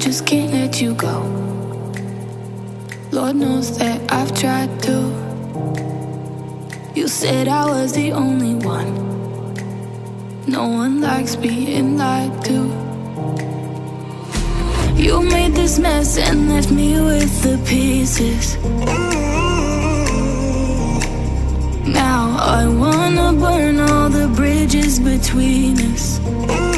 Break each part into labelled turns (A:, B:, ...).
A: Just can't let you go. Lord knows that I've tried to. You said I was the only one. No one likes being lied to. You made this mess and left me with the pieces. Now I wanna burn all the bridges between us.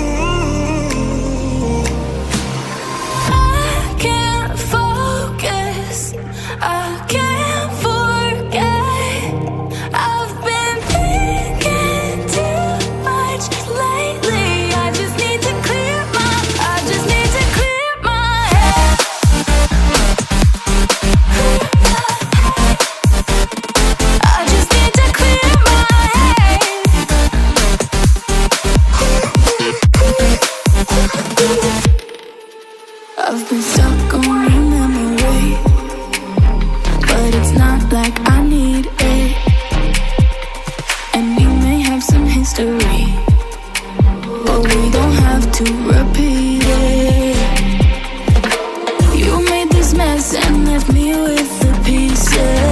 A: History, but we don't have to repeat it. You made this mess and left me with the pieces.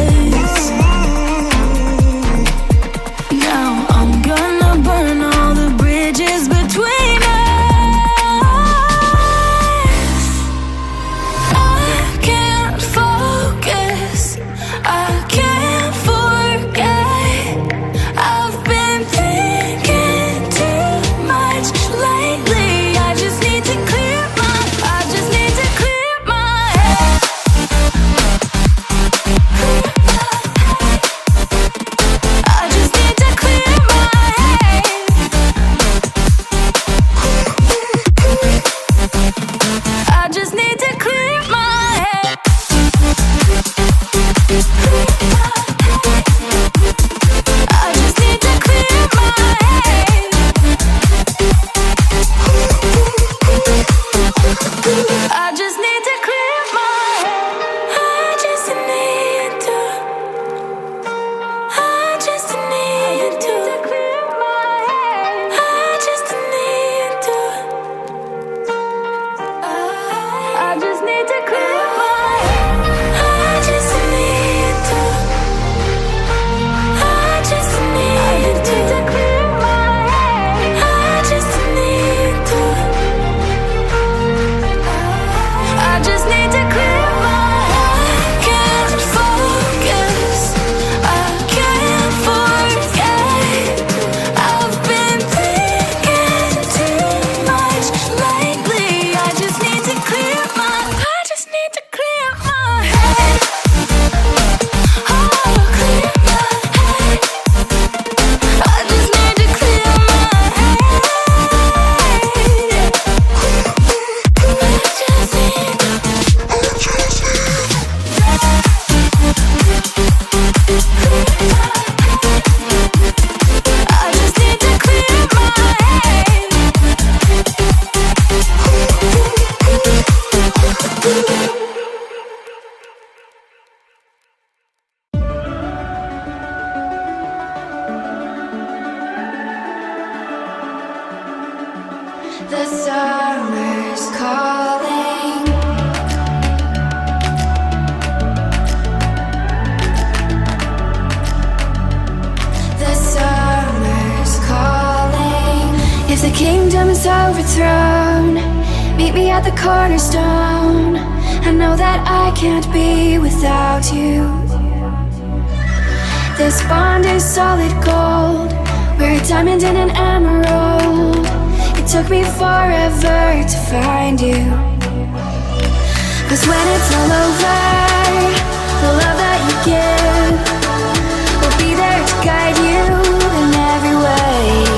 B: If the kingdom is overthrown, meet me at the cornerstone. I know that I can't be without you. This bond is solid gold. We're a diamond and an emerald. Took me forever to find you. Cause when it's all over, the love that you give will be there to guide you in every way.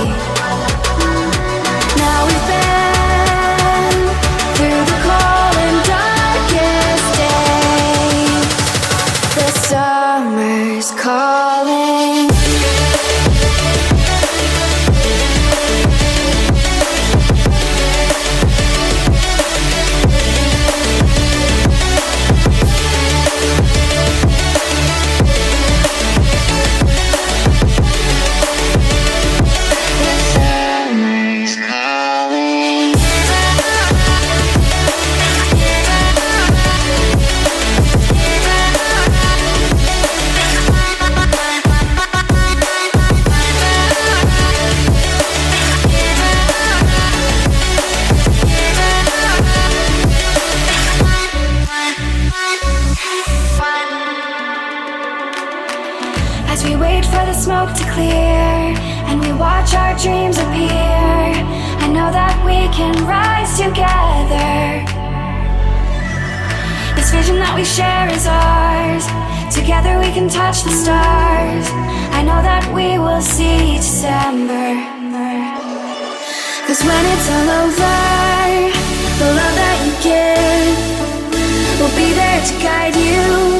B: We share is ours. Together we can touch the stars. I know that we will see December. Cause when it's all over, the love that you give will be there to guide you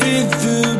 C: Hidden